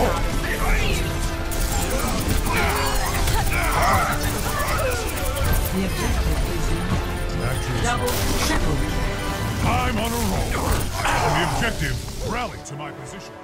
The objective is not double, triple. I'm on a roll. The objective, rally to my position.